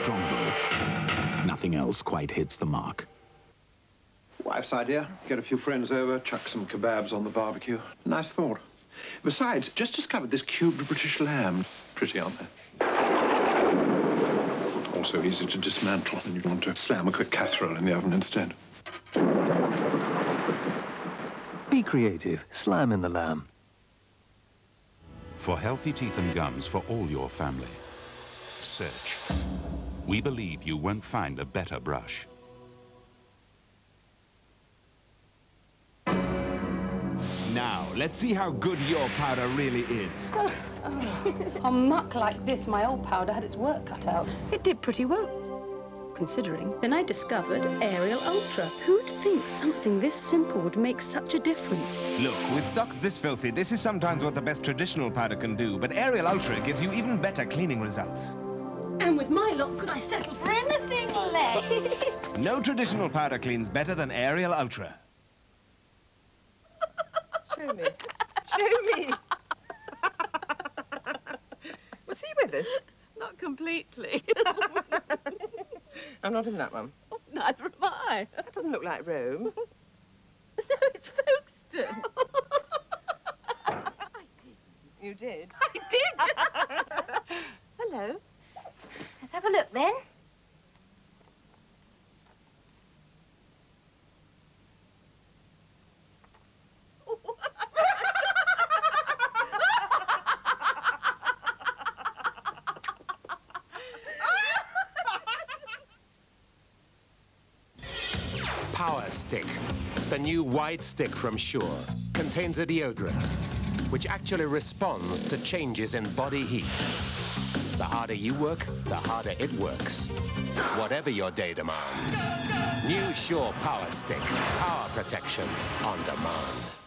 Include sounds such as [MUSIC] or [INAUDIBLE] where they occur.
Strongbow. Nothing else quite hits the mark. Wife's idea. Get a few friends over, chuck some kebabs on the barbecue. Nice thought. Besides, just discovered this cubed British lamb. Pretty, aren't they? Also easy to dismantle, and you'd want to slam a quick casserole in the oven instead. Be creative. Slam in the lamb. For healthy teeth and gums for all your family, search. We believe you won't find a better brush. Now, let's see how good your powder really is. [LAUGHS] On muck like this, my old powder had its work cut out. It did pretty well, considering. Then I discovered Ariel Ultra. Who'd think something this simple would make such a difference? Look, with socks this filthy, this is sometimes what the best traditional powder can do, but Ariel Ultra gives you even better cleaning results. And with my lot, could I settle for anything less? [LAUGHS] No traditional powder cleans better than Ariel Ultra. Show me. Show me. [LAUGHS] Was he with us? Not completely. [LAUGHS] I'm not in that one. Oh, neither am I. That doesn't look like Rome. So it's Folkestone. I did. You did? I did. Hello. Let's have a look then. Power Stick, the new white stick from Sure, contains a deodorant which actually responds to changes in body heat. The harder you work, the harder it works. Whatever your day demands. New Sure Power Stick, power protection on demand.